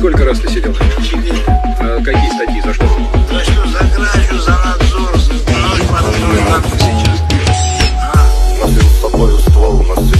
Сколько раз ты сидел? А какие статьи? За что? За что? За кражу, за надзор, за ну ночь под сейчас. А? Носил с собой ствол, носил.